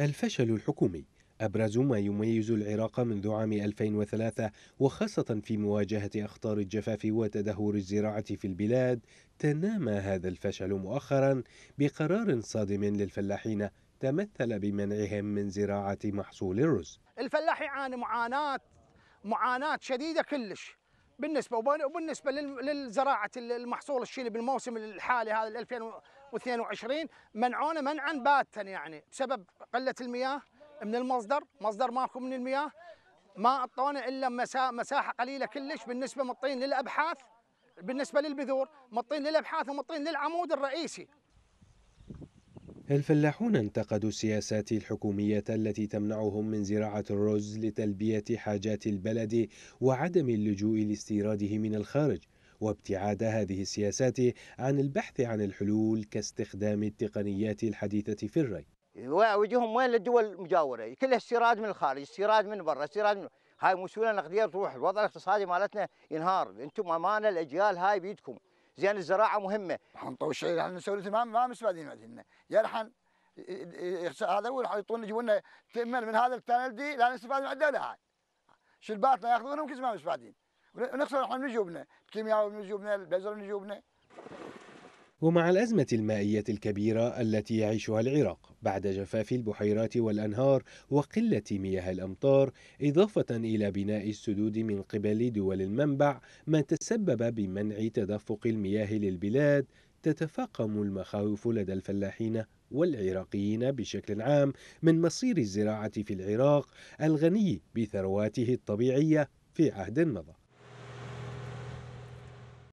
الفشل الحكومي. أبرز ما يميز العراق منذ عام 2003 وخاصة في مواجهة أخطار الجفاف وتدهور الزراعة في البلاد تنامى هذا الفشل مؤخرا بقرار صادم للفلاحين تمثل بمنعهم من زراعة محصول الرز. الفلاح يعاني معاناة معاناة شديدة كلش. بالنسبة وبالنسبة للزراعة المحصول الشيلي بالموسم الحالي هذا 2022 منعونا منعا باتا يعني. بسبب قلة المياه من المصدر مصدر ماكو من المياه. ما أعطونا إلا مساحة قليلة كلش بالنسبة مطين للأبحاث بالنسبة للبذور مطين للأبحاث ومطين للعمود الرئيسي. الفلاحون انتقدوا السياسات الحكومية التي تمنعهم من زراعة الرز لتلبية حاجات البلد وعدم اللجوء لاستيراده من الخارج؟ وابتعاد هذه السياسات عن البحث عن الحلول كاستخدام التقنيات الحديثة في الري. وجههم وين؟ للدول المجاورة. كلها استيراد من الخارج استيراد من برا استيراد من هاي مسؤوليه نقدية تروح الوضع الاقتصادي مالتنا ينهار. أنتم أمانة الأجيال هاي بيدكم. زين الزراعة مهمة. حنطوا الشيء إحنا نسوي ما ما مستفادين يا رح هذا هو يعطونا يجيبون لنا تمن من هذا التانل دي لا نستفاد من الدولة هاي. شلباتنا ياخذونهم كل ما مستفادين ونخسر إحنا من جيوبنا. الكيمياء من جيوبنا البذر من جيوبنا. ومع الأزمة المائية الكبيرة التي يعيشها العراق بعد جفاف البحيرات والأنهار وقلة مياه الأمطار إضافة إلى بناء السدود من قبل دول المنبع ما تسبب بمنع تدفق المياه للبلاد تتفاقم المخاوف لدى الفلاحين والعراقيين بشكل عام من مصير الزراعة في العراق الغني بثرواته الطبيعية في عهد مضى.